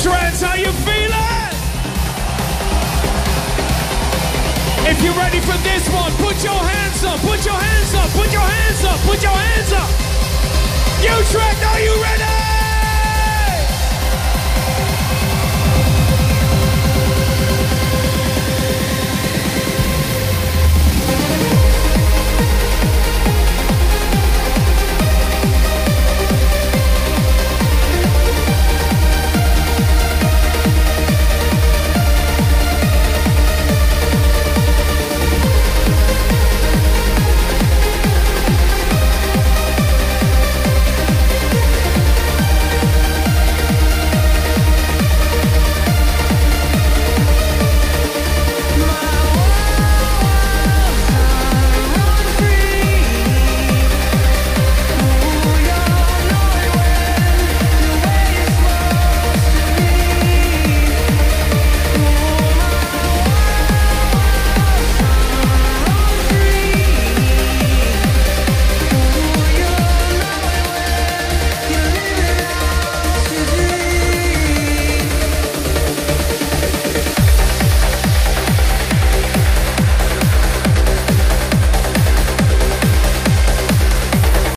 Trance, how you feeling? If you're ready for this one, put your hands up, put your hands up, put your hands up, put your hands up. Utrecht, are you ready?